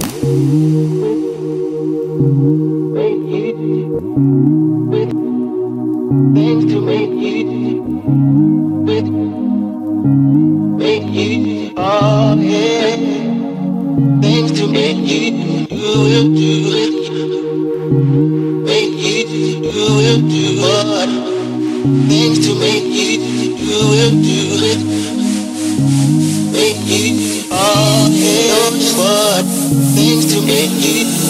Things to make you it Things to make it you oh Things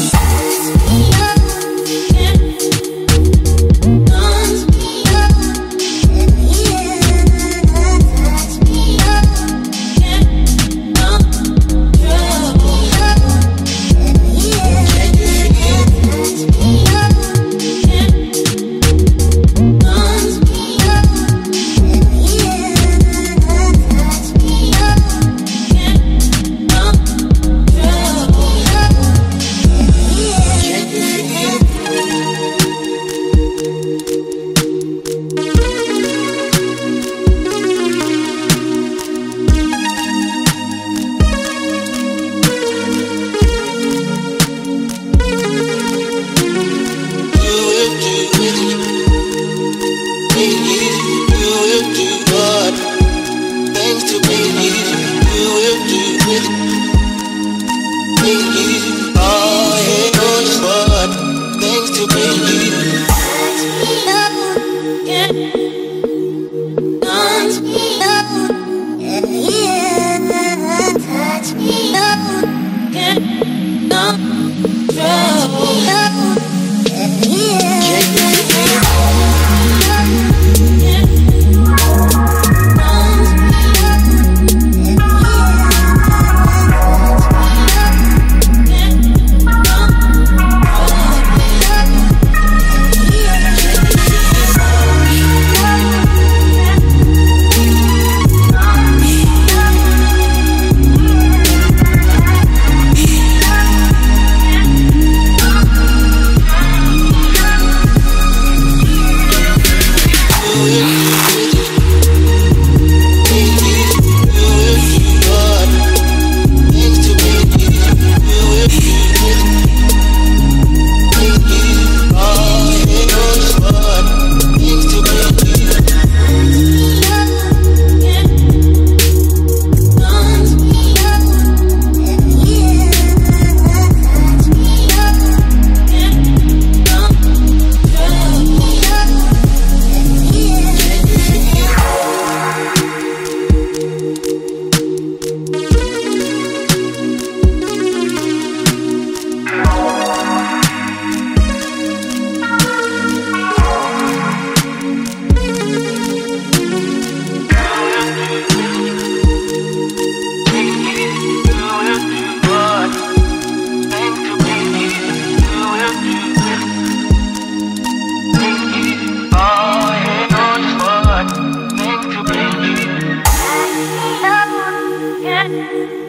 Bye.